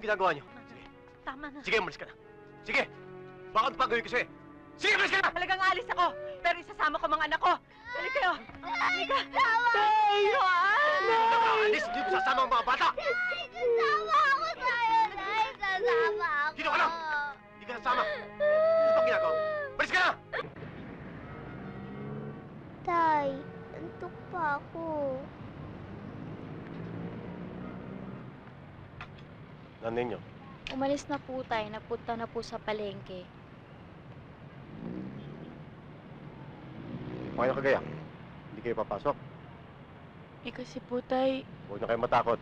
Anong ginagawa niyo? Sige, Tama na. sige, umalis ka na. Sige! Bakit pa gawin ko sa'yo? Sige, umalis ka na! Talagang alis ako, pero isasama ko mga anak ko. Dali kayo. Halika. Tayo, Alis, hindi mo sasama ang mga bata! Sasama ako sa'yo, Nay. Sasama ako. Dito ka lang. Hindi ka nasama. Ano bang ginagawa? Umalis ka na! Tay, antok pa ako. Nanay niyo, Umalis na po tayo, napunta na po sa palengke. okay na kagaya. Hindi kayo papasok. Eh kasi po tay, Huwag na kayo matakot.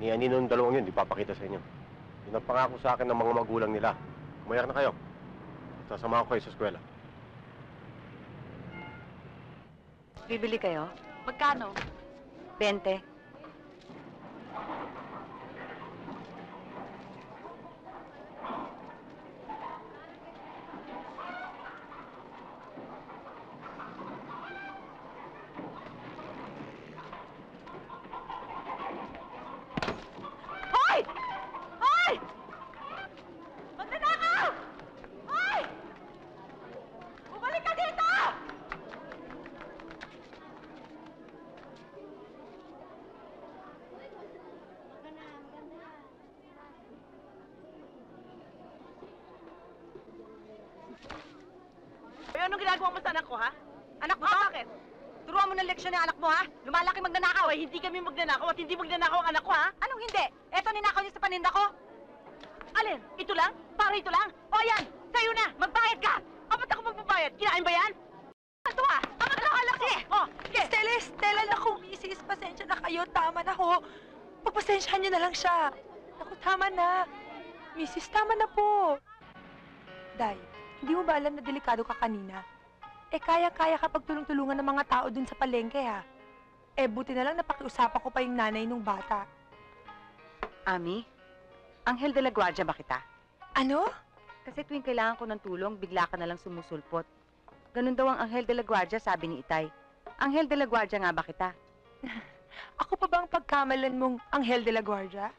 Ni Anino ng dalawang yun, di papakita sa inyo. Yun ang pangako sa akin ng mga magulang nila. Umayak na kayo. Sasama ko kayo sa eskwela. Bibili kayo? magkano? 20. Hoy! Hoy! Magnanakaw! Hoy! Bumalik ka dito! Ay, anong ginagawa mo sa anak ko, ha? Anak mo, bakit? Turuan mo ng leksyon ng anak mo, ha? Lumalaki magnanakaw, eh. Hindi kami magnanakaw at hindi magnanakaw ang anak ko, ha? Anong hindi? Eto, ninakaw niya sa paninda ko. Alin? Ito lang? Para ito lang? O yan! Sa'yo na! Magbayad ka! O, ba't ako magbabayad? Kinain ba yan? Ito, ha? Ang magkakalang ko! O, sige! Stella, Stella, naku, misis, pasensya na kayo. Tama na ho. Pagpasensyahan niyo na lang siya. Naku, tama na. Misis, tama na po. Day, hindi mo ba alam na delikado ka kanina? Eh, kaya-kaya kapag tulong-tulungan ng mga tao dun sa palengke, ha? Eh, buti na lang napakiusapan ko pa yung nanay nung bata. Ami, Anghel de la Guardia ba kita? Ano? Kasi tuwing kailangan ko ng tulong, bigla ka na lang sumusulpot. Ganun daw ang Anghel de la Guardia, sabi ni Itay. Anghel de la Guardia nga ba kita? Ako pa bang pagkamalan mong Anghel de la Guardia?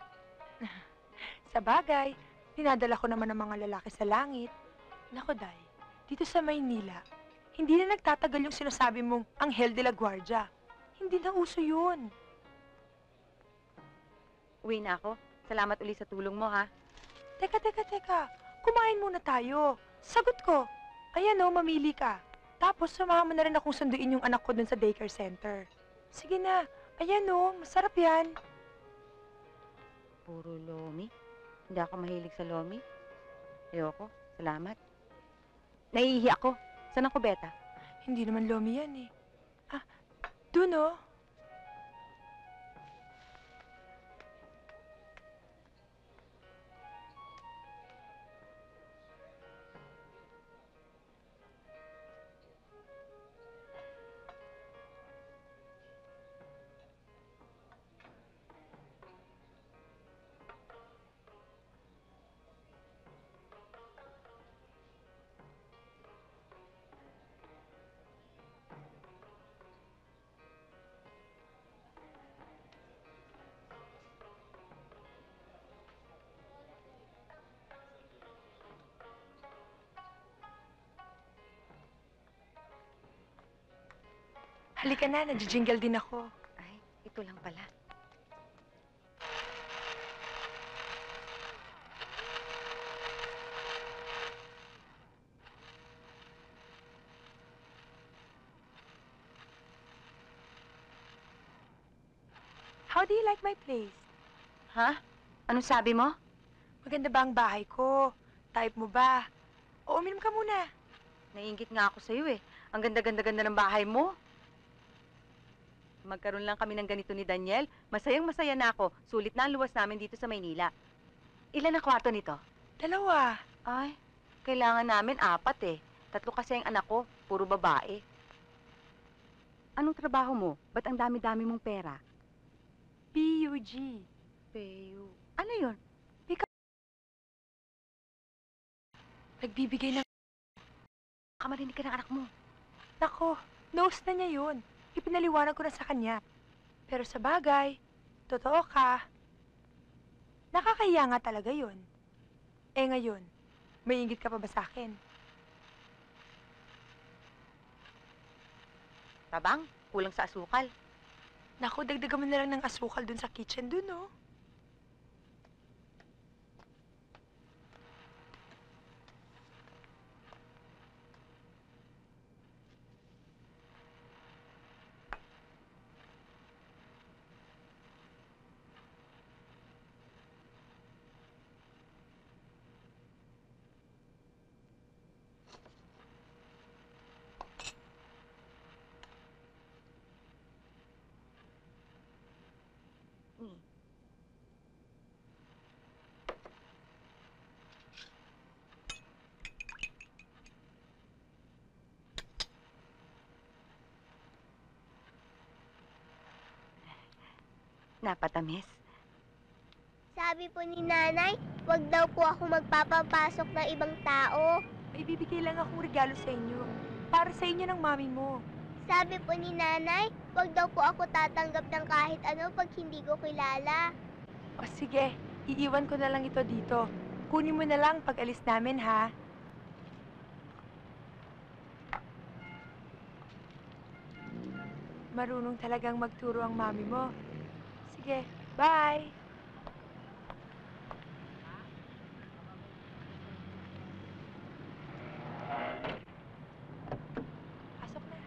sa bagay, dinadala ko naman ng mga lalaki sa langit. Nako, Day, dito sa Maynila, hindi na nagtatagal yung sinasabi mong Anghel de la Guardia. Hindi na uso yun. Uwi na ako. Salamat uli sa tulong mo, ha? Teka, teka, teka. Kumain muna tayo. Sagot ko. Ayan o, mamili ka. Tapos, samahan mo na rin akong sunduin yung anak ko dun sa daycare center. Sige na. Ayan o, masarap yan. Puro lomi. Hindi ako mahilig sa lomi. Ayoko. Salamat. Naiihi ako. Saan ako, Beta? Hindi naman lomi yan eh. Ah, dun o. Halika na, nadjingle din ako. Ay, ito lang pala. How do you like my place? Ha? Anong sabi mo? Maganda ba ang bahay ko? Type mo ba? O uminom ka muna. Naiingit nga ako sa'yo eh. Ang ganda-ganda-ganda ng bahay mo. Magkaroon lang kami ng ganito ni Daniel. Masayang masaya na ako. Sulit na ang luwas namin dito sa Maynila. Ilan ang kwarto nito? Dalawa. Ay, kailangan namin apat eh. Tatlo kasi ang anak ko, puro babae. Anong trabaho mo? Ba't ang dami-dami mong pera? PUG. Peyo. Ano yun? Nagbibigay ng... Kamarinig ka ng anak mo. Nako, knows na niya yun. Ipinaliwanag ko na sa kanya. Pero sa bagay, totoo ka. Nakakahiya nga talaga yun. Eh ngayon, may ingit ka pa ba sa akin? Tabang, kulang sa asukal. Naku, dagdagan mo na lang ng asukal dun sa kitchen dun, oh. Napatamis. Sabi po ni nanay, wag daw po ako magpapapasok ng ibang tao. May bibigay lang akong regalo sa inyo. Para sa inyo ng mami mo. Sabi po ni nanay, wag daw po ako tatanggap ng kahit ano pag hindi ko kilala. O sige, iiwan ko na lang ito dito. Kunin mo na lang pag alis namin, ha? Marunong talagang magturo ang mami mo. Sige, bye! Pasok na.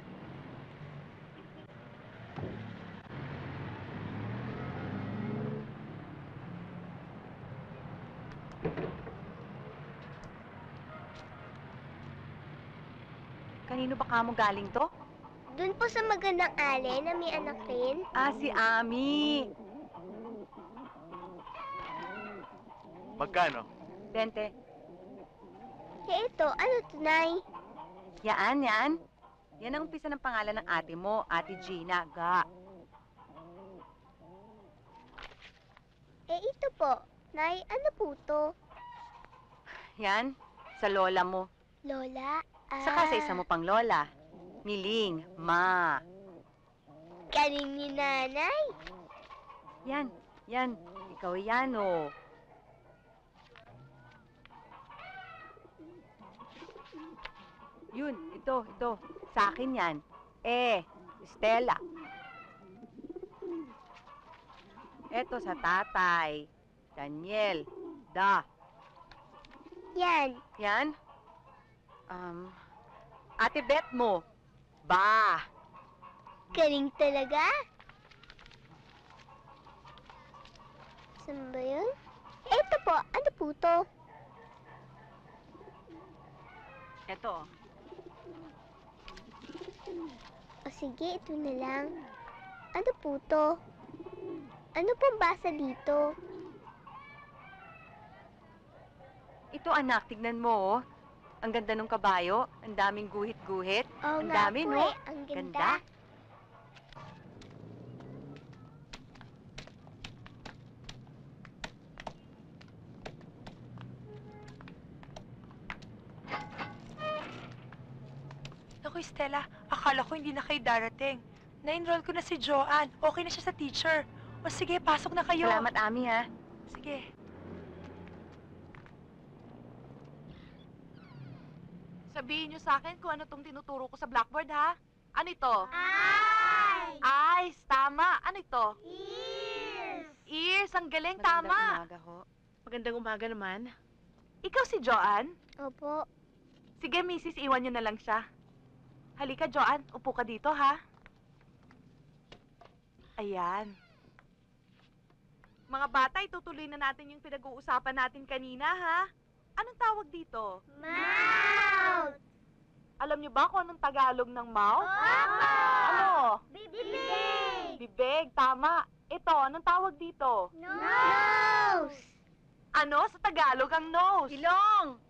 Kanino ba kamo galing to? Doon po sa magandang ale na may anak rin. Ah, si Ami. Magkano? Dente. Eh ito, ano to, Nay? Yan, yan. Yan ang umpisa ng pangalan ng ate mo, Ate Gina. Ga. Eh ito po, Nay, ano po to? Yan, sa lola mo. Lola? Ah, Saka sa isa mo pang lola. Miling, ma. Galing ni nanay. Yan, yan. Ikaw yan, oh. Yun, ito, ito. Sa akin yan. Eh, Stella. Ito sa tatay. Daniel. Da. Yan. Yan. Um, Ate Beth mo. Ba. Galing talaga. Saan ba yun? Ito po, ano po to? Ito. O sige, ito na lang. Ano po to? Ano pong basa dito? Ito anak, tignan mo, oh. Ang ganda ng kabayo. Ang daming guhit-guhit. Oo Ang nga dami, po no? eh. Ang ganda. Ganda. Naku, Stella, akala ko hindi na kayo darating. Na-enroll ko na si Joanne. Okay na siya sa teacher. O sige, pasok na kayo. Salamat, Ami, ha? Sige. Sabihin niyo sa akin kung ano tong tinuturo ko sa blackboard, ha? Ano ito? Ay! Eyes, tama. Ano ito? Ears! Ears, ang galing, Magandang tama. umaga ho. Magandang umaga naman. Ikaw si Joanne? Opo. Sige, misis, iwan niyo na lang siya. Halika, Joanne. Upo ka dito, ha? Ayan. Mga bata, itutuloy na natin yung pinag-uusapan natin kanina, ha? Anong tawag dito? Mouth! Alam niyo ba kung anong Tagalog ng mouth? Opo! Ano? Bibig! Bibig, tama. Ito, anong tawag dito? Nose! Ano? Sa Tagalog ang nose. Ilong!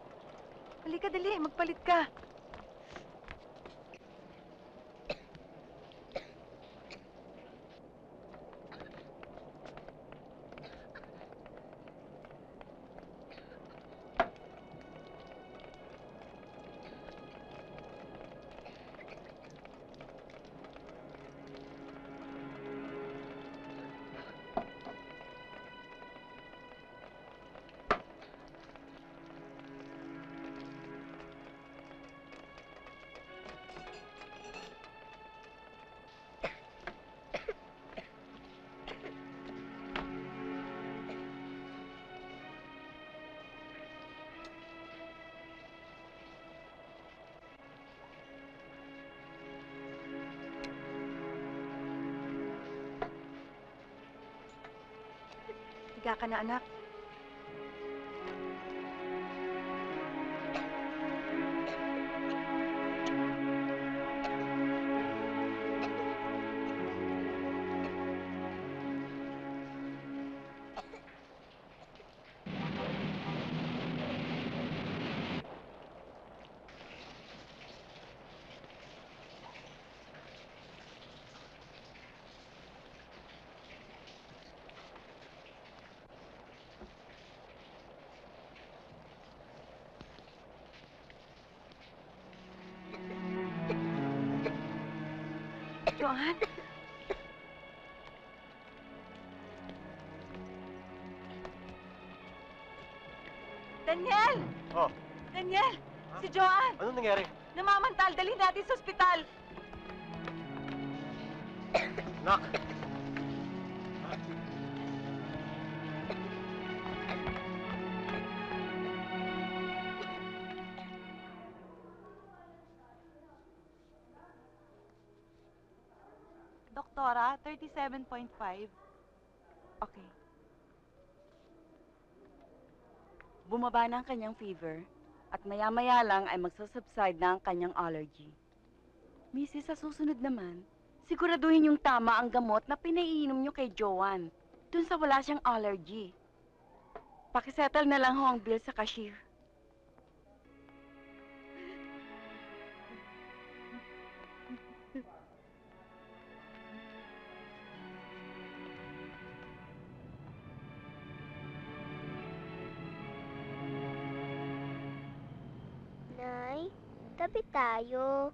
Halika dali, magpalit ka. Higa ka na, anak. Joanne? Daniel! Oh, Daniel! Si Joanne! ano nangyari? Namamantal, dalhin natin sa ospital. Nak! Doktora, 37.5. Okay. Bumaba na ang kanyang fever at maya-maya lang ay magsasubside na ang kanyang allergy. Mrs. sa susunod naman, siguraduhin yung tama ang gamot na pinaiinom nyo kay Joanne dun sa wala siyang allergy. Pakisettle na lang ho ang bill sa cashier. Tabi tayo.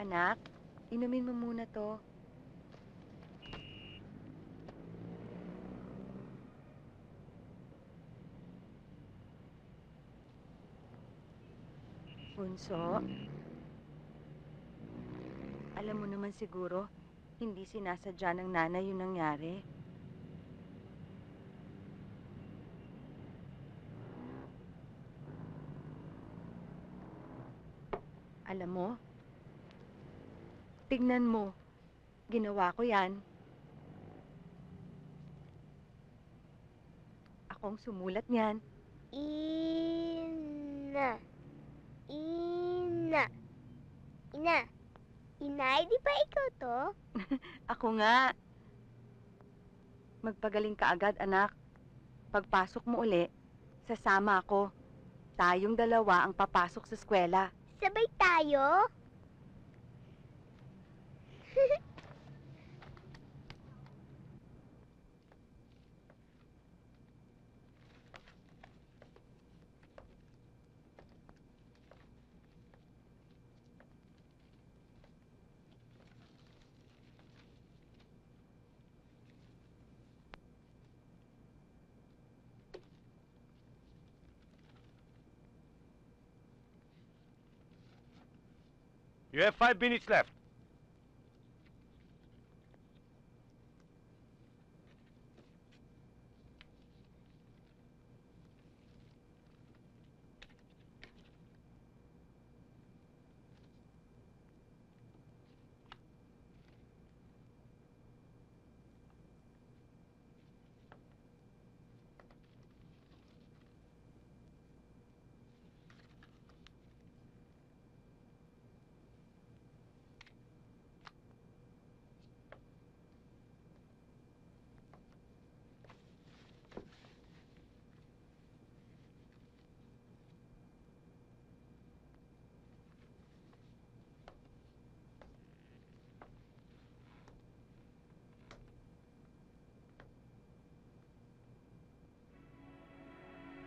Anak, inumin mo muna to. Bunso, alam mo naman siguro, hindi sinasadya ng nanay yung nangyari. Alam mo, tignan mo, ginawa ko yan. Akong sumulat niyan. Ina. Ina. Ina. Inay, di ba ikaw to? Ako nga. Magpagaling ka agad, anak. Pagpasok mo uli, sasama ako. Tayong dalawa ang papasok sa eskwela. Sabay tayo? You have five minutes left.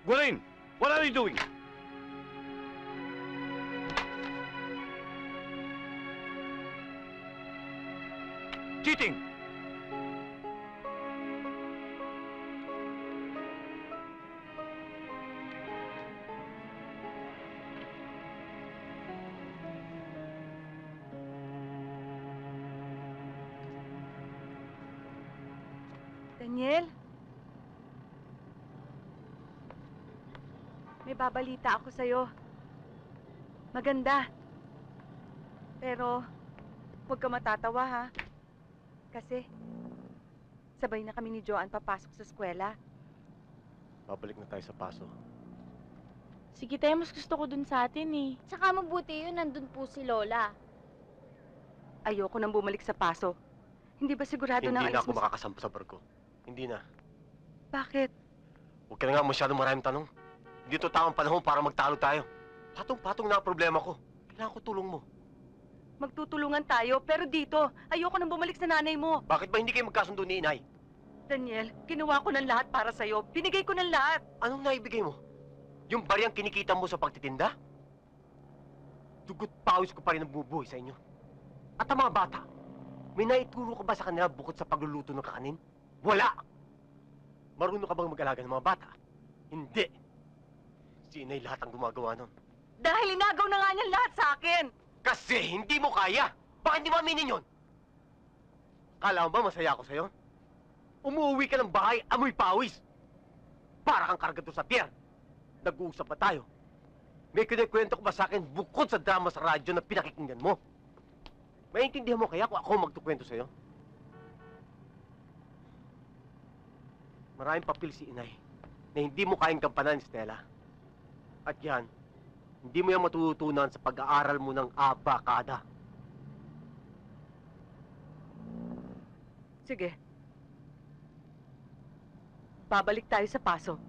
Gwen, what are you doing? Babalita ako sa'yo. Maganda. Pero, huwag ka matatawa ha. Kasi, sabay na kami ni Joanne papasok sa eskwela. Babalik na tayo sa paso. Sige tayo, mas gusto ko dun sa atin eh. Tsaka mabuti yun, nandun po si Lola. Ayoko nang bumalik sa paso. Hindi ba sigurado Hindi na na alis ako mo sa- makakasampa sa barko. Hindi na. Bakit? Huwag ka na nga masyadong maraming tanong. Hindi to tamang panahon para magtalo tayo. Patong-patong na ang problema ko. Kailangan ko tulong mo. Magtutulungan tayo, pero dito, ayoko nang bumalik sa nanay mo. Bakit ba hindi kayo magkasundo ni inay? Daniel, ginawa ko ng lahat para sa'yo. Binigay ko ng lahat. Anong naibigay mo? Yung bariyang kinikita mo sa pagtitinda? Dugot pawis ko pa rin ang bumubuhay sa inyo. At ang mga bata, may naituro ka ba sa kanila bukod sa pagluluto ng kakanin? Wala! Marunong ka bang mag-alaga ng mga bata? Hindi. Si inay lahat ang gumagawa nun. Dahil inagaw na nga niyan lahat sa akin. Kasi hindi mo kaya! Bakit hindi mo aminin yun? Kala mo ba masaya ako sa'yo? Umuwi ka ng bahay, amoy pawis! Para kang kargado sa pier! Nag-uusap ba tayo? May kinikwento ko ba sa akin bukod sa drama sa radyo na pinakikinggan mo? Maintindihan mo kaya kung ako magtukwento sa'yo? Maraming papel si inay na hindi mo kayang gampanan, Stella. At yan, hindi mo yan matututunan sa pag-aaral mo ng abakada. Sige. Babalik tayo sa paso.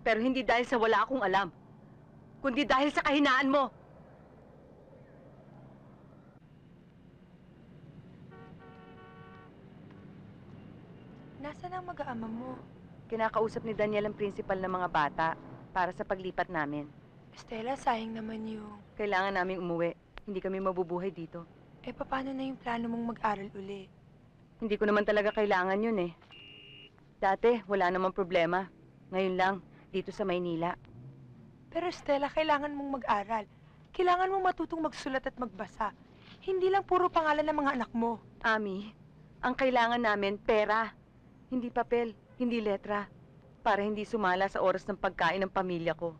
Pero hindi dahil sa wala akong alam, kundi dahil sa kahinaan mo. Nasaan ang mag-aama mo? Kinakausap ni Daniel ang principal ng mga bata para sa paglipat namin. Estela, sayang naman yung... Kailangan naming umuwi. Hindi kami mabubuhay dito. Eh, paano na yung plano mong mag-aral uli? Hindi ko naman talaga kailangan yun eh. Dati, wala namang problema. Ngayon lang, dito sa Maynila. Pero Estela, kailangan mong mag-aral. Kailangan mong matutong magsulat at magbasa. Hindi lang puro pangalan ng mga anak mo. Ami, ang kailangan namin, pera. Hindi papel, hindi letra. Para hindi sumala sa oras ng pagkain ng pamilya ko.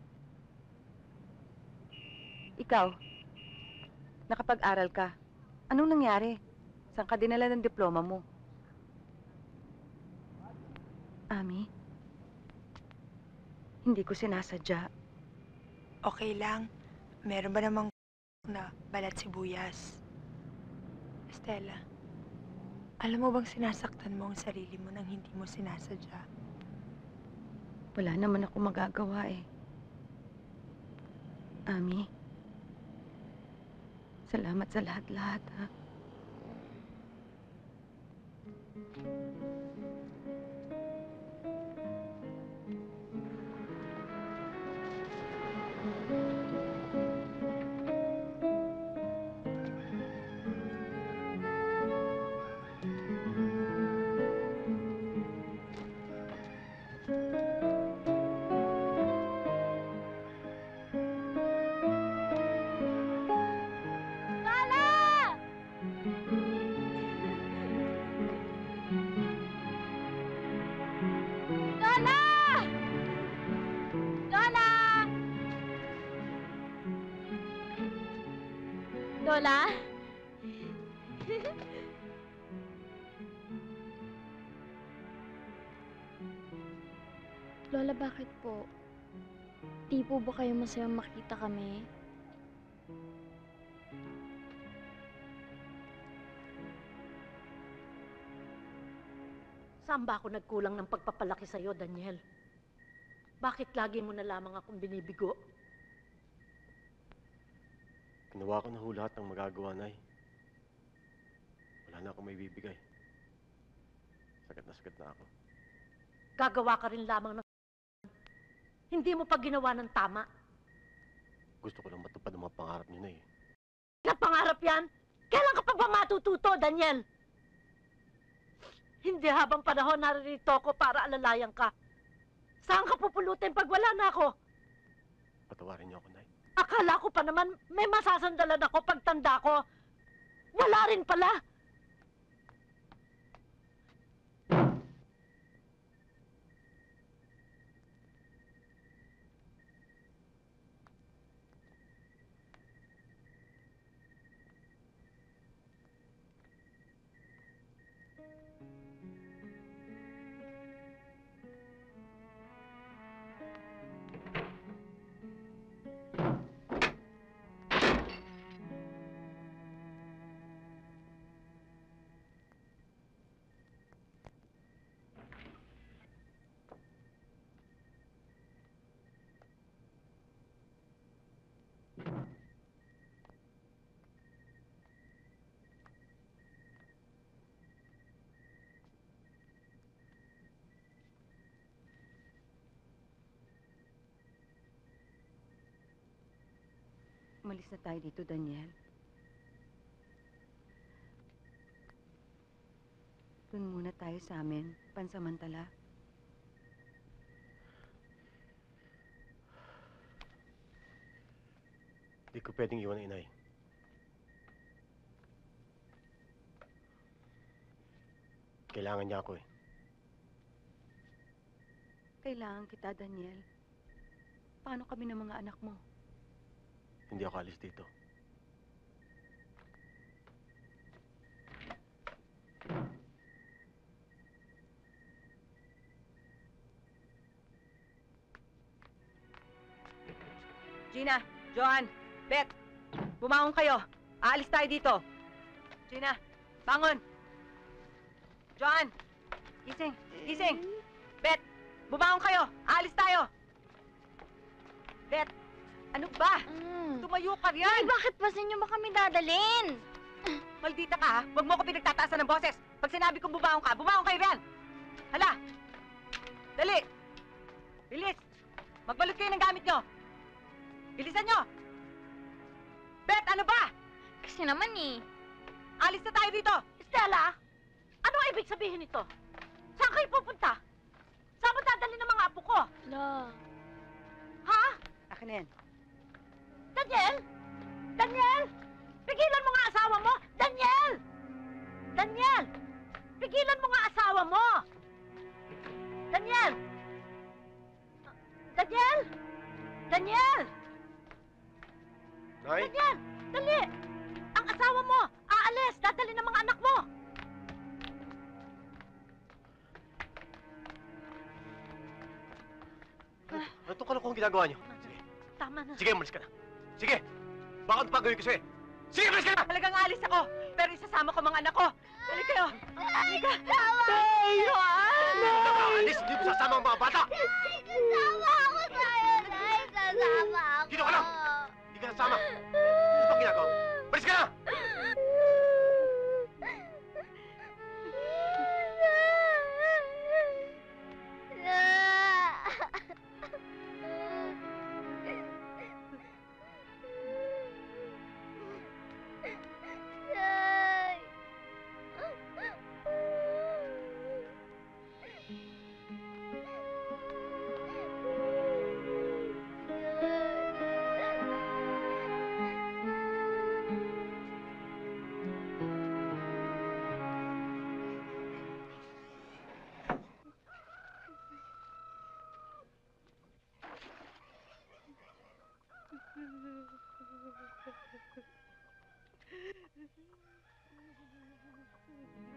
Ikaw, nakapag-aral ka. Anong nangyari? Saan ka dinala ng diploma mo? Ami, hindi ko sinasadya. Okay lang. Meron ba namang na balat sibuyas? Estela, alam mo bang sinasaktan mo ang sarili mo nang hindi mo sinasadya? Wala naman ako magagawa eh. Ami, salamat sa lahat-lahat ha. Lola? Lola, bakit po? Di po ba kayo masayang makita kami? Saan ba ako nagkulang ng pagpapalaki sa'yo, Daniel? Bakit lagi mo na lamang akong binibigo? Ginawa ko na ho lahat ng magagawa, Nay. Wala na akong may bibigay. Sagat na sagat na ako. Gagawa ka rin lamang ng Hindi mo pa ginawa ng tama. Gusto ko lang matupad ang mga pangarap niyo na eh. Na pangarap yan? Kailan ka pa ba matututo, Daniel? Hindi habang panahon naririto ako para alalayan ka. Saan ka pupulutin pag wala na ako? Patawarin niyo ako, Nay. Akala ko pa naman may masasandalan ako pag tanda ko. Wala rin pala. Umalis na tayo dito, Daniel. Doon muna tayo sa amin, pansamantala. Hindi ko pwedeng iwan ang inay. Kailangan niya ako eh. Kailangan kita, Daniel. Paano kami ng mga anak mo? Hindi ako alis dito. Gina, Johan, Beth, bumangon kayo. Aalis tayo dito. Gina, bangon. Johan, gising, gising. Beth, bumangon kayo. Aalis tayo. Beth, ano ba? Mm. Tumayo ka Ay, riyan. bakit ba sa inyo ba kami dadalin? Maldita ka, ha? Huwag mo ko pinagtataasan ng boses. Pag sinabi kong bumangon ka, bumangon kayo riyan. Hala, dali. Bilis. Magbalot kayo ng gamit nyo. Bilisan nyo. Beth, ano ba? Kasi naman eh. Alis na tayo dito. Stella, ano ang ibig sabihin nito? Saan kayo pupunta? Saan mo dadali ng mga apo ko? La. Ha? Akin na yan. Daniel? Daniel? Pigilan mo nga asawa mo! Daniel! Daniel! Pigilan mo nga asawa mo! Daniel! Daniel! Daniel! Nay? Daniel! Dali! Ang asawa mo! Aalis! Dadali ng mga anak mo! Ano itong kalokohang ginagawa niyo? Sige, Tama na. sige, umalis ka na. Sige! Baka pa gawin ko sa'yo? Sige, umalis ka na! Talagang alis ako. Pero isasama ko mga anak ko. Dali kayo. Hindi ka aalis, hindi mo sasama ang mga bata! Kasama ako sa'yo, Nay. Kasama ako. Dito ka lang. Hindi ka nasama. Mm-hmm.